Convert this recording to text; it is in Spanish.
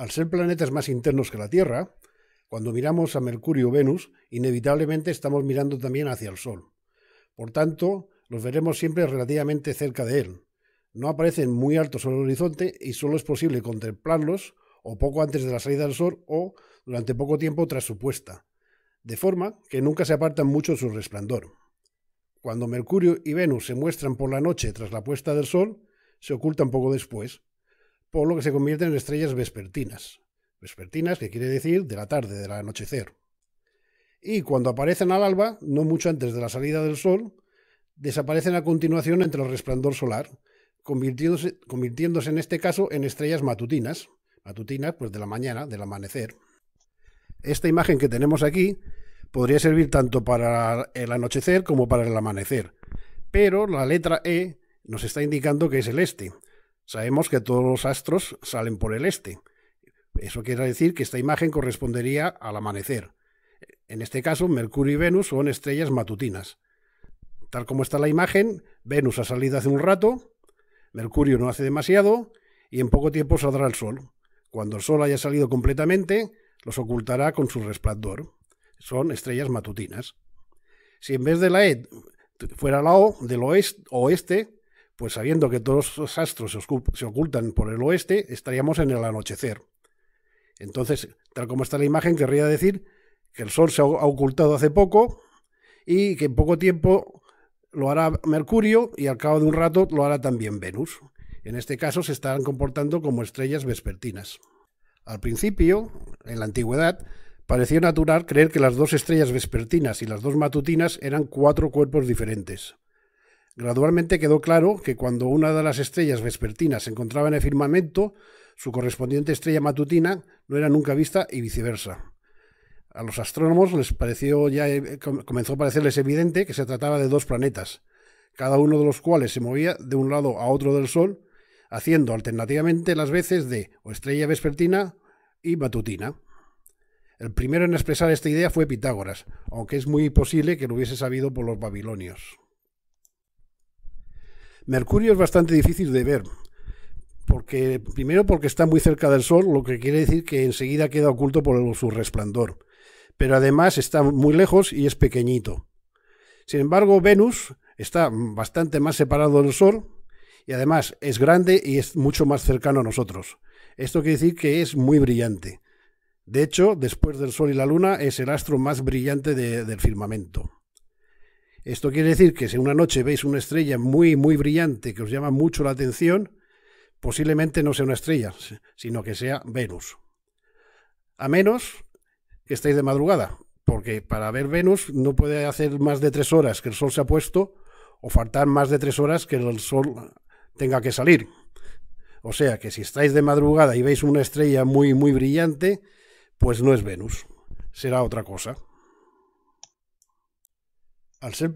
Al ser planetas más internos que la Tierra, cuando miramos a Mercurio o Venus, inevitablemente estamos mirando también hacia el Sol. Por tanto, los veremos siempre relativamente cerca de él. No aparecen muy altos sobre el horizonte y solo es posible contemplarlos o poco antes de la salida del Sol o durante poco tiempo tras su puesta, de forma que nunca se apartan mucho de su resplandor. Cuando Mercurio y Venus se muestran por la noche tras la puesta del Sol, se ocultan poco después, por lo que se convierten en estrellas vespertinas. Vespertinas, que quiere decir de la tarde, del anochecer. Y cuando aparecen al alba, no mucho antes de la salida del sol, desaparecen a continuación entre el resplandor solar, convirtiéndose, convirtiéndose en este caso en estrellas matutinas, matutinas pues de la mañana, del amanecer. Esta imagen que tenemos aquí podría servir tanto para el anochecer como para el amanecer, pero la letra E nos está indicando que es el este, Sabemos que todos los astros salen por el este. Eso quiere decir que esta imagen correspondería al amanecer. En este caso, Mercurio y Venus son estrellas matutinas. Tal como está la imagen, Venus ha salido hace un rato, Mercurio no hace demasiado y en poco tiempo saldrá el Sol. Cuando el Sol haya salido completamente, los ocultará con su resplandor. Son estrellas matutinas. Si en vez de la E fuera la O del oeste, oeste pues sabiendo que todos los astros se ocultan por el oeste, estaríamos en el anochecer. Entonces, tal como está la imagen, querría decir que el Sol se ha ocultado hace poco y que en poco tiempo lo hará Mercurio y al cabo de un rato lo hará también Venus. En este caso se estarán comportando como estrellas vespertinas. Al principio, en la antigüedad, pareció natural creer que las dos estrellas vespertinas y las dos matutinas eran cuatro cuerpos diferentes. Gradualmente quedó claro que cuando una de las estrellas vespertinas se encontraba en el firmamento, su correspondiente estrella matutina no era nunca vista y viceversa. A los astrónomos les pareció ya eh, comenzó a parecerles evidente que se trataba de dos planetas, cada uno de los cuales se movía de un lado a otro del Sol, haciendo alternativamente las veces de estrella vespertina y matutina. El primero en expresar esta idea fue Pitágoras, aunque es muy posible que lo hubiese sabido por los babilonios. Mercurio es bastante difícil de ver, porque primero porque está muy cerca del Sol, lo que quiere decir que enseguida queda oculto por su resplandor, pero además está muy lejos y es pequeñito. Sin embargo, Venus está bastante más separado del Sol y además es grande y es mucho más cercano a nosotros. Esto quiere decir que es muy brillante. De hecho, después del Sol y la Luna, es el astro más brillante del firmamento. Esto quiere decir que si una noche veis una estrella muy, muy brillante que os llama mucho la atención, posiblemente no sea una estrella, sino que sea Venus. A menos que estéis de madrugada, porque para ver Venus no puede hacer más de tres horas que el sol se ha puesto o faltar más de tres horas que el sol tenga que salir. O sea que si estáis de madrugada y veis una estrella muy, muy brillante, pues no es Venus, será otra cosa. Al ser